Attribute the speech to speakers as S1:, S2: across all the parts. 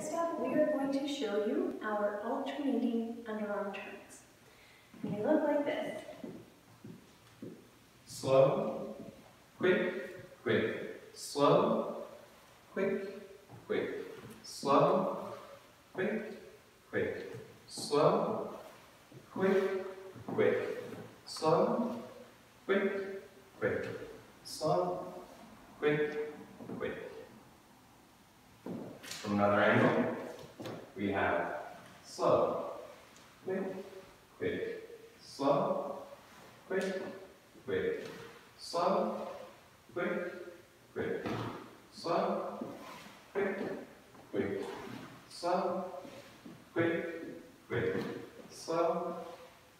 S1: next up, we are going to show you our alternating underarm turns. They look like this.
S2: Slow, quick, quick, slow, quick, quick, slow, quick, quick, slow, quick, quick, slow, quick, quick, slow, quick, quick. From another angle, we have slow, quick, quick, slow, quick, quick, slow, quick, quick, slow, quick, quick, slow, quick, quick, slow,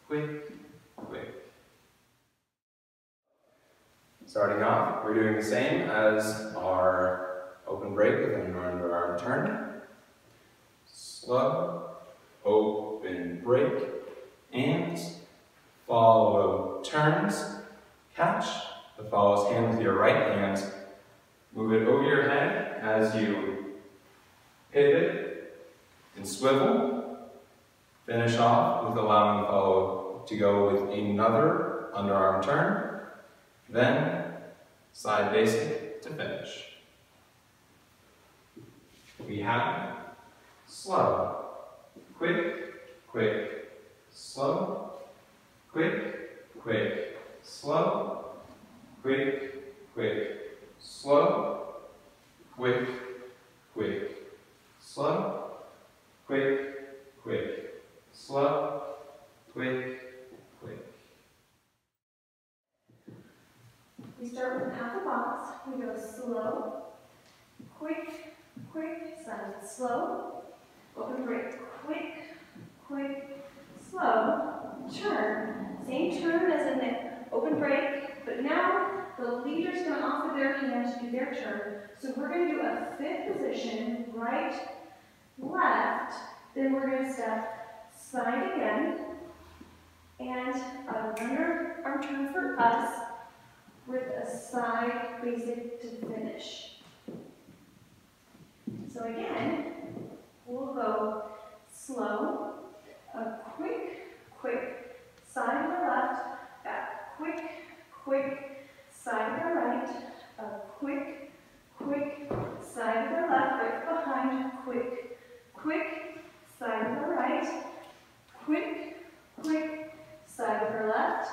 S2: quick, quick. Starting off, we're doing the same as our open break with an turn. Slow, open break, and follow turns, catch, the follows hand with your right hand, move it over your head as you pivot and swivel, finish off with allowing the follow to go with another underarm turn, then side basic to finish. We have. Slow, quick, quick, slow, quick, quick, slow, quick, quick, slow, quick, quick, slow, quick, quick, slow, quick, quick.
S1: We start with half a box. We go slow, quick, quick, side slow, open break, quick, quick, slow, turn. Same turn as in the open break, but now the leader's going to offer their hand to do their turn. So we're going to do a fifth position, right, left, then we're going to step side again, and a underarm turn for us, with a side basic to finish. So again, slow, a quick, quick, side to the left, back, quick, quick, side to the right, a quick, quick, side to the left, right behind, quick, quick, side to the right, quick, quick, side to the left,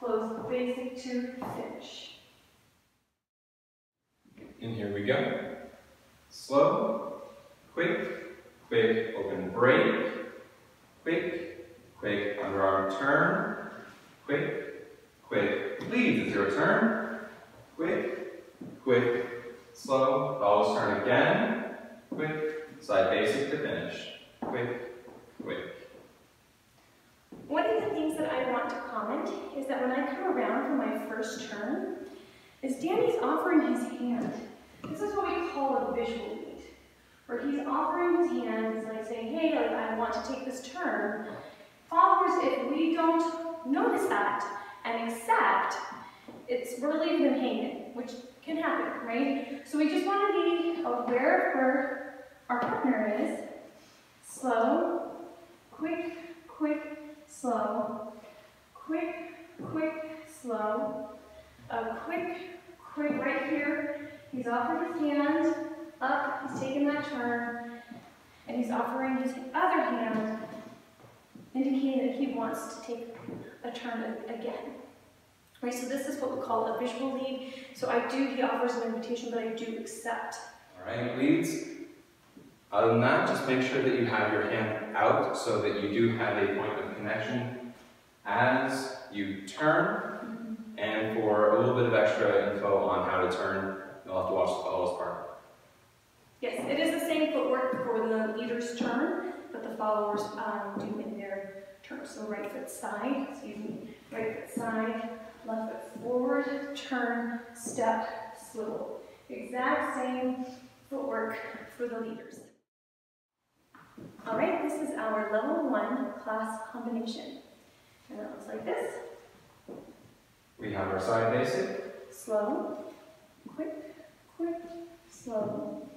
S1: close the basic to finish.
S2: And here we go. Slow, quick, quick, open break, quick, quick, underarm turn, quick, quick, leads is your turn, quick, quick, slow, follows turn again, quick, side basic to finish, quick, quick.
S1: One of the things that I want to comment is that when I come around for my first turn, is Danny's offering his hand. This is what we call a visual where he's offering his hand, he's like saying, hey, like, I want to take this turn. Followers, if we don't notice that and accept, it's we're leaving them hanging, which can happen, right? So we just want to be aware of where our partner is. Slow, quick, quick, slow, quick, quick, slow, a quick, quick right here. He's offered his hand up, he's taking that turn, and he's offering his other hand, indicating that he wants to take a turn again. Right, so this is what we call a visual lead. So I do, he offers an invitation, but I do accept.
S2: All right, leads. Other than that, just make sure that you have your hand out so that you do have a point of connection as you turn. Mm-hmm. And for a little bit of extra info on how to turn, you'll have to watch the follows part.
S1: Yes, it is the for the leader's turn, but the followers um, do in their turn. So right foot side, excuse me, right foot side, left foot forward, turn, step, swivel. Exact same footwork for the leaders. All right, this is our level one class combination. And it looks like this.
S2: We have our side basic,
S1: Slow, quick, quick, slow,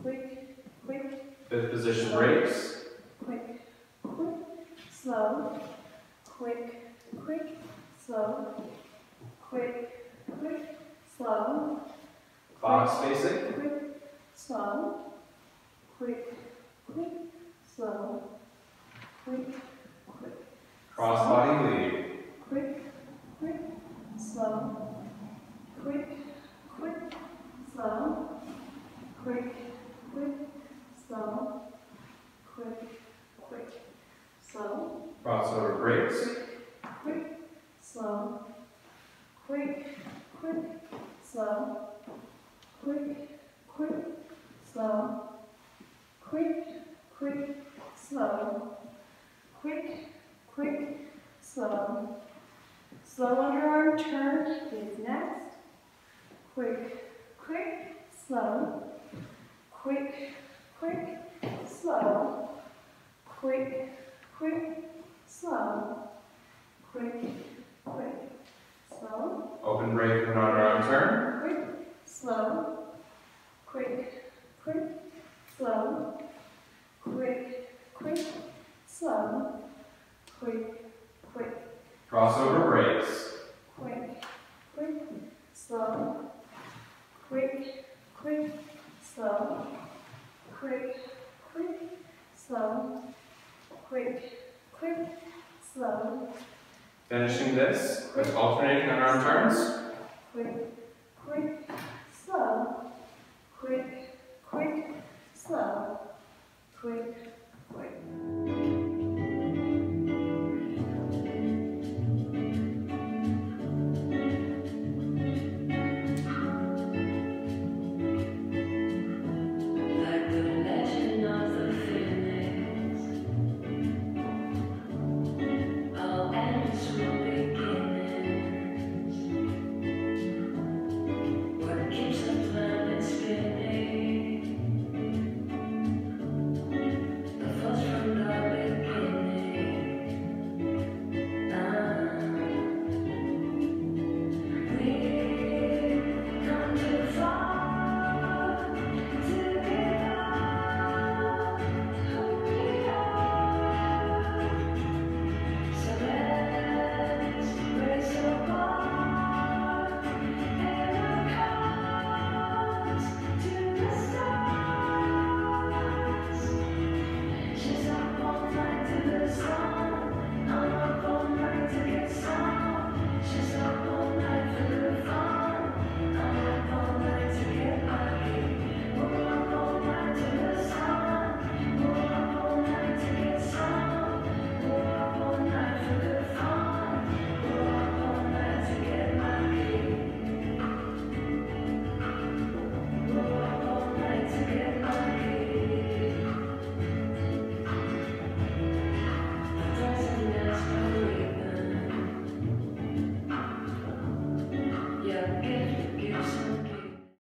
S1: quick,
S2: Fifth position breaks.
S1: quick, quick, slow, quick, quick, slow, quick, quick, slow,
S2: Box basic.
S1: quick, slow, quick, quick, slow, quick, quick,
S2: Crossbody lead.
S1: quick, quick, slow, quick, quick, slow, quick, quick, slow, quick, quick, slow,
S2: Crossover breaks.
S1: quick, quick, slow, quick, quick, slow, quick, quick, slow, quick, quick, slow, quick, quick, slow. Slow underarm turn is next. Quick, quick, slow. Quick, quick, slow. Quick, Crossover breaks. Quick, quick, slow.
S2: Quick,
S1: quick, slow. Quick, quick, slow. Quick, quick, slow. Finishing
S2: this with
S1: alternating underarm turns. Quick, quick, slow. Quick, quick, slow. Quick, quick.